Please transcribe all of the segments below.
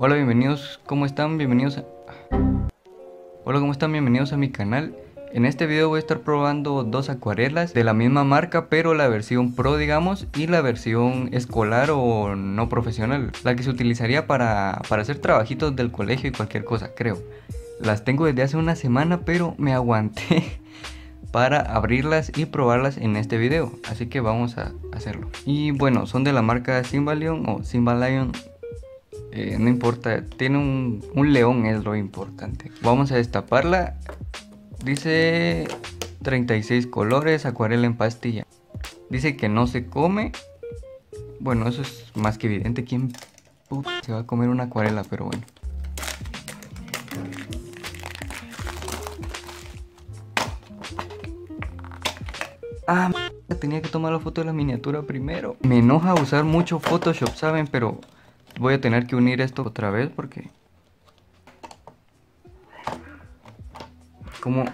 Hola, bienvenidos, ¿cómo están? Bienvenidos a... Hola, ¿cómo están? Bienvenidos a mi canal. En este video voy a estar probando dos acuarelas de la misma marca, pero la versión Pro, digamos, y la versión escolar o no profesional, la que se utilizaría para, para hacer trabajitos del colegio y cualquier cosa, creo. Las tengo desde hace una semana, pero me aguanté para abrirlas y probarlas en este video, así que vamos a hacerlo. Y bueno, son de la marca Simbalion o Simbalion eh, no importa, tiene un, un león, es lo importante. Vamos a destaparla. Dice 36 colores, acuarela en pastilla. Dice que no se come. Bueno, eso es más que evidente. ¿Quién se va a comer una acuarela? Pero bueno. Ah, tenía que tomar la foto de la miniatura primero. Me enoja usar mucho Photoshop, ¿saben? Pero Voy a tener que unir esto otra vez porque... Como...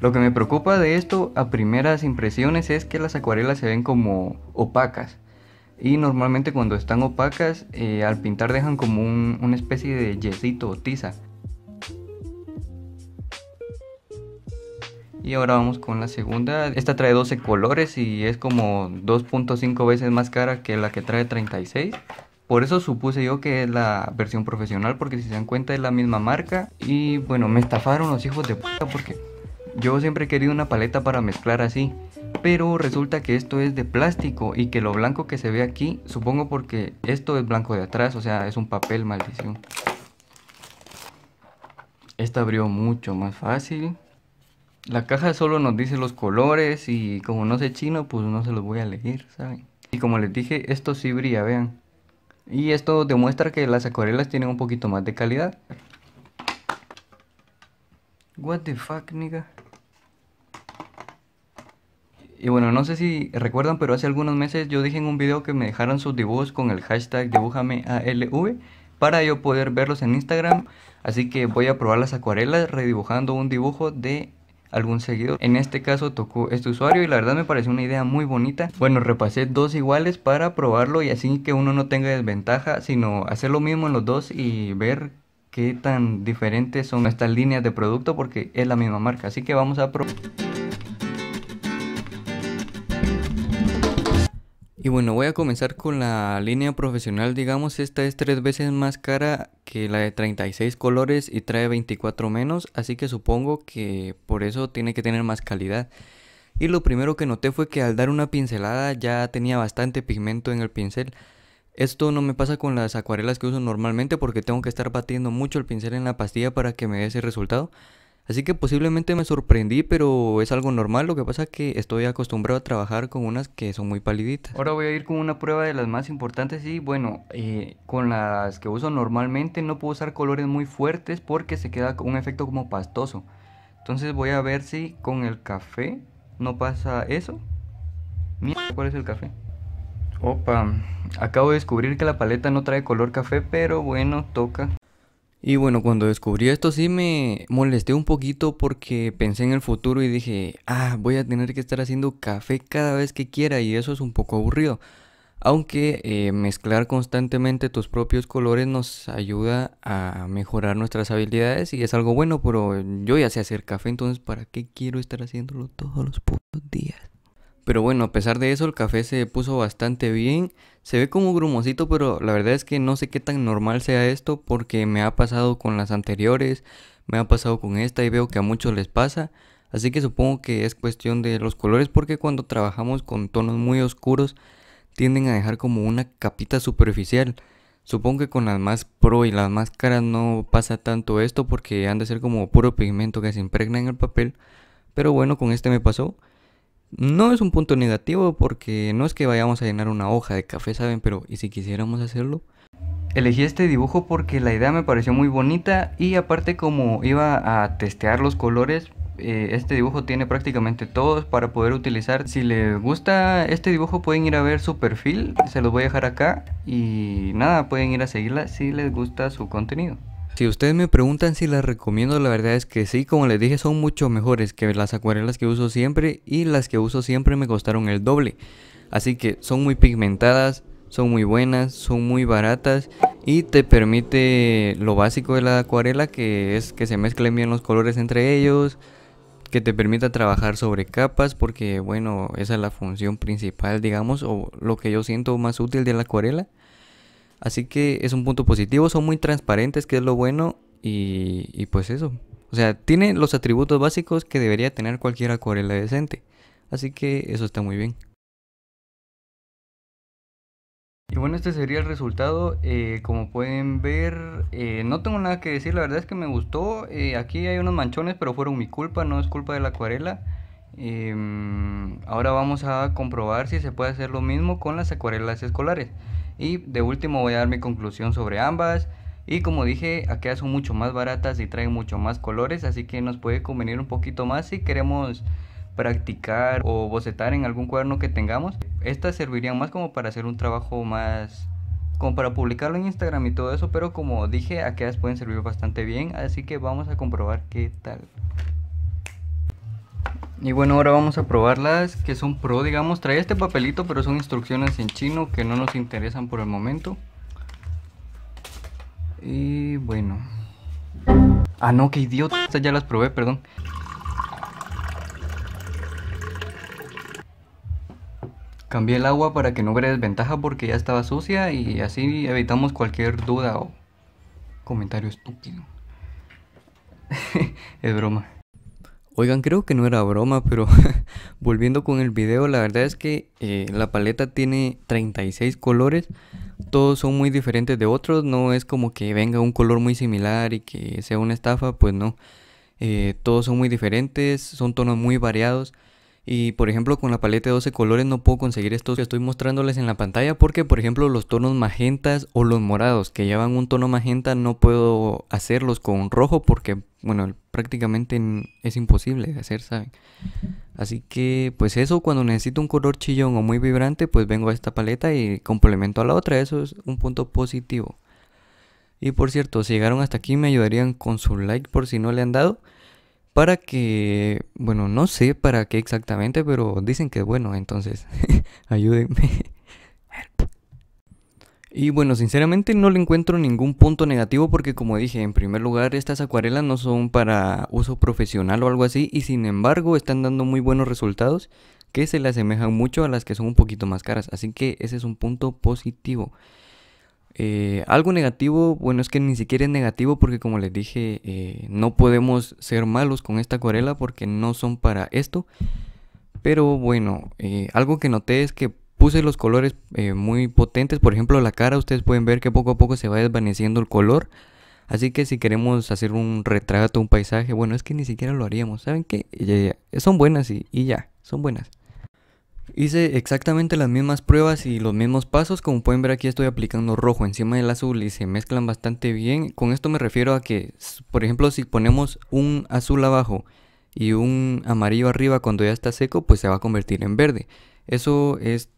Lo que me preocupa de esto a primeras impresiones es que las acuarelas se ven como opacas. Y normalmente cuando están opacas, eh, al pintar dejan como una especie de yesito o tiza. Y ahora vamos con la segunda. Esta trae 12 colores y es como 2.5 veces más cara que la que trae 36. Por eso supuse yo que es la versión profesional porque si se dan cuenta es la misma marca. Y bueno, me estafaron los hijos de puta porque yo siempre he querido una paleta para mezclar así. Pero resulta que esto es de plástico y que lo blanco que se ve aquí, supongo porque esto es blanco de atrás, o sea, es un papel maldición. Esta abrió mucho más fácil. La caja solo nos dice los colores y como no sé chino, pues no se los voy a leer, ¿saben? Y como les dije, esto sí brilla, vean. Y esto demuestra que las acuarelas tienen un poquito más de calidad. What the fuck, nigga. Y bueno, no sé si recuerdan, pero hace algunos meses yo dije en un video que me dejaran sus dibujos con el hashtag dibujamealv para yo poder verlos en Instagram. Así que voy a probar las acuarelas redibujando un dibujo de algún seguidor. En este caso tocó este usuario y la verdad me pareció una idea muy bonita. Bueno, repasé dos iguales para probarlo y así que uno no tenga desventaja, sino hacer lo mismo en los dos y ver qué tan diferentes son estas líneas de producto porque es la misma marca. Así que vamos a probar. Y bueno, voy a comenzar con la línea profesional, digamos, esta es tres veces más cara que la de 36 colores y trae 24 menos, así que supongo que por eso tiene que tener más calidad. Y lo primero que noté fue que al dar una pincelada ya tenía bastante pigmento en el pincel. Esto no me pasa con las acuarelas que uso normalmente porque tengo que estar batiendo mucho el pincel en la pastilla para que me dé ese resultado. Así que posiblemente me sorprendí, pero es algo normal. Lo que pasa es que estoy acostumbrado a trabajar con unas que son muy paliditas. Ahora voy a ir con una prueba de las más importantes y bueno, eh, con las que uso normalmente no puedo usar colores muy fuertes porque se queda un efecto como pastoso. Entonces voy a ver si con el café no pasa eso. Mira, ¿cuál es el café? Opa, acabo de descubrir que la paleta no trae color café, pero bueno, toca. Y bueno, cuando descubrí esto sí me molesté un poquito porque pensé en el futuro y dije, ah, voy a tener que estar haciendo café cada vez que quiera y eso es un poco aburrido. Aunque eh, mezclar constantemente tus propios colores nos ayuda a mejorar nuestras habilidades y es algo bueno, pero yo ya sé hacer café, entonces ¿para qué quiero estar haciéndolo todos los putos días? Pero bueno, a pesar de eso el café se puso bastante bien. Se ve como grumosito, pero la verdad es que no sé qué tan normal sea esto porque me ha pasado con las anteriores, me ha pasado con esta y veo que a muchos les pasa. Así que supongo que es cuestión de los colores porque cuando trabajamos con tonos muy oscuros tienden a dejar como una capita superficial. Supongo que con las más pro y las más caras no pasa tanto esto porque han de ser como puro pigmento que se impregna en el papel. Pero bueno, con este me pasó. No es un punto negativo porque no es que vayamos a llenar una hoja de café, ¿saben? Pero ¿y si quisiéramos hacerlo? Elegí este dibujo porque la idea me pareció muy bonita y aparte como iba a testear los colores, eh, este dibujo tiene prácticamente todos para poder utilizar. Si les gusta este dibujo pueden ir a ver su perfil, se los voy a dejar acá y nada, pueden ir a seguirla si les gusta su contenido. Si ustedes me preguntan si las recomiendo, la verdad es que sí, como les dije, son mucho mejores que las acuarelas que uso siempre y las que uso siempre me costaron el doble. Así que son muy pigmentadas, son muy buenas, son muy baratas y te permite lo básico de la acuarela que es que se mezclen bien los colores entre ellos, que te permita trabajar sobre capas porque bueno, esa es la función principal digamos o lo que yo siento más útil de la acuarela. Así que es un punto positivo, son muy transparentes que es lo bueno y, y pues eso. O sea, tiene los atributos básicos que debería tener cualquier acuarela decente. Así que eso está muy bien. Y bueno, este sería el resultado. Eh, como pueden ver, eh, no tengo nada que decir. La verdad es que me gustó. Eh, aquí hay unos manchones, pero fueron mi culpa, no es culpa de la acuarela. Ahora vamos a comprobar si se puede hacer lo mismo con las acuarelas escolares. Y de último voy a dar mi conclusión sobre ambas. Y como dije, aquellas son mucho más baratas y traen mucho más colores, así que nos puede convenir un poquito más si queremos practicar o bocetar en algún cuaderno que tengamos. Estas servirían más como para hacer un trabajo más como para publicarlo en Instagram y todo eso, pero como dije, aquellas pueden servir bastante bien, así que vamos a comprobar qué tal. Y bueno, ahora vamos a probarlas que son pro, digamos, trae este papelito, pero son instrucciones en chino que no nos interesan por el momento. Y bueno. Ah, no, qué idiota, ya las probé, perdón. Cambié el agua para que no hubiera desventaja porque ya estaba sucia y así evitamos cualquier duda o comentario estúpido. es broma. Oigan, creo que no era broma, pero volviendo con el video, la verdad es que eh, la paleta tiene 36 colores. Todos son muy diferentes de otros. No es como que venga un color muy similar y que sea una estafa, pues no. Eh, todos son muy diferentes, son tonos muy variados. Y por ejemplo con la paleta de 12 colores no puedo conseguir estos que estoy mostrándoles en la pantalla porque por ejemplo los tonos magentas o los morados que llevan un tono magenta no puedo hacerlos con rojo porque bueno prácticamente es imposible de hacer, ¿saben? Así que pues eso cuando necesito un color chillón o muy vibrante pues vengo a esta paleta y complemento a la otra, eso es un punto positivo. Y por cierto, si llegaron hasta aquí me ayudarían con su like por si no le han dado para que, bueno, no sé para qué exactamente, pero dicen que bueno, entonces ayúdenme. Y bueno, sinceramente no le encuentro ningún punto negativo porque como dije, en primer lugar estas acuarelas no son para uso profesional o algo así y sin embargo están dando muy buenos resultados que se le asemejan mucho a las que son un poquito más caras, así que ese es un punto positivo. Eh, algo negativo, bueno, es que ni siquiera es negativo porque como les dije, eh, no podemos ser malos con esta acuarela porque no son para esto. Pero bueno, eh, algo que noté es que puse los colores muy potentes. Por ejemplo, la cara, ustedes pueden ver que poco a poco se va desvaneciendo el color. Así que si queremos hacer un retrato, un paisaje, bueno, es que ni siquiera lo haríamos. ¿Saben qué? son buenas y ya, son buenas. Hice exactamente las mismas pruebas y los mismos pasos, como pueden ver aquí estoy aplicando rojo encima del azul y se mezclan bastante bien. Con esto me refiero a que, por ejemplo, si ponemos un azul abajo y un amarillo arriba cuando ya está seco, pues se va a convertir en verde. Eso es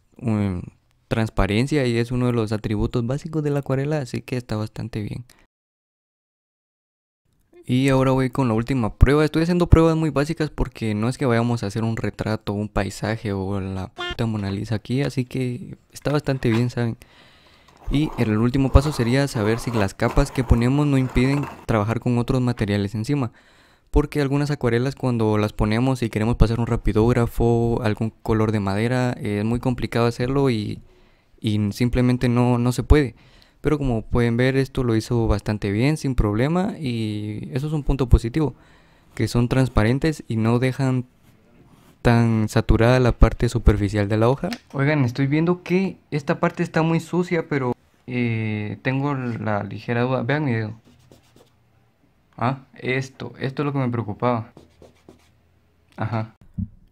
transparencia y es uno de los atributos básicos de la acuarela, así que está bastante bien. Y ahora voy con la última prueba. Estoy haciendo pruebas muy básicas porque no es que vayamos a hacer un retrato, un paisaje o la puta Mona Lisa aquí. Así que está bastante bien, ¿saben? Y el último paso sería saber si las capas que ponemos no impiden trabajar con otros materiales encima. Porque algunas acuarelas cuando las ponemos y queremos pasar un rapidógrafo, algún color de madera, es muy complicado hacerlo y, y simplemente no, no se puede. Pero como pueden ver esto lo hizo bastante bien, sin problema y eso es un punto positivo, que son transparentes y no dejan tan saturada la parte superficial de la hoja. Oigan, estoy viendo que esta parte está muy sucia, pero eh, tengo la ligera duda. Vean mi dedo. Ah, esto, esto es lo que me preocupaba. Ajá.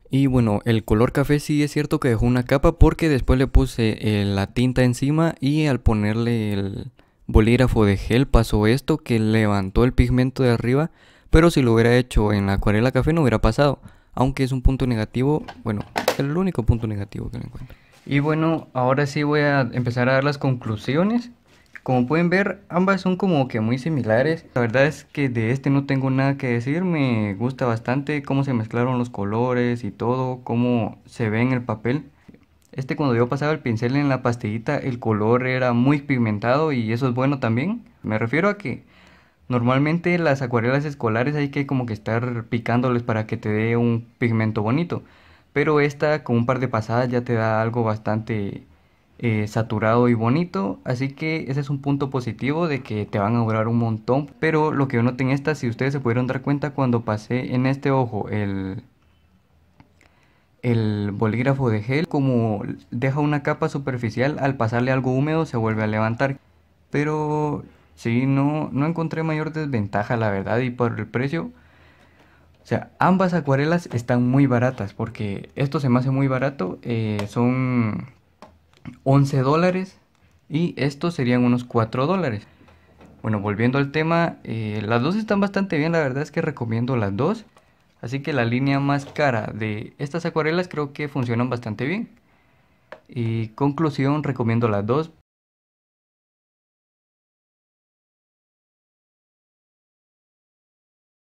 Y bueno, el color café sí es cierto que dejó una capa porque después le puse eh, la tinta encima y al ponerle el bolígrafo de gel pasó esto que levantó el pigmento de arriba, pero si lo hubiera hecho en la acuarela café no hubiera pasado, aunque es un punto negativo, bueno, el único punto negativo que le encuentro. Y bueno, ahora sí voy a empezar a dar las conclusiones. Como pueden ver, ambas son como que muy similares. La verdad es que de este no tengo nada que decir. Me gusta bastante cómo se mezclaron los colores y todo, cómo se ve en el papel. Este cuando yo pasaba el pincel en la pastillita el color era muy pigmentado y eso es bueno también. Me refiero a que normalmente las acuarelas escolares hay que como que estar picándoles para que te dé un pigmento bonito. Pero esta con un par de pasadas ya te da algo bastante eh, saturado y bonito. Así que ese es un punto positivo de que te van a durar un montón. Pero lo que yo noté en esta, si ustedes se pudieron dar cuenta cuando pasé en este ojo el el bolígrafo de gel como deja una capa superficial al pasarle algo húmedo se vuelve a levantar pero sí no no encontré mayor desventaja la verdad y por el precio o sea ambas acuarelas están muy baratas porque esto se me hace muy barato eh, son 11 dólares y estos serían unos 4 dólares bueno volviendo al tema eh, las dos están bastante bien la verdad es que recomiendo las dos Así que la línea más cara de estas acuarelas creo que funcionan bastante bien. Y conclusión, recomiendo las dos.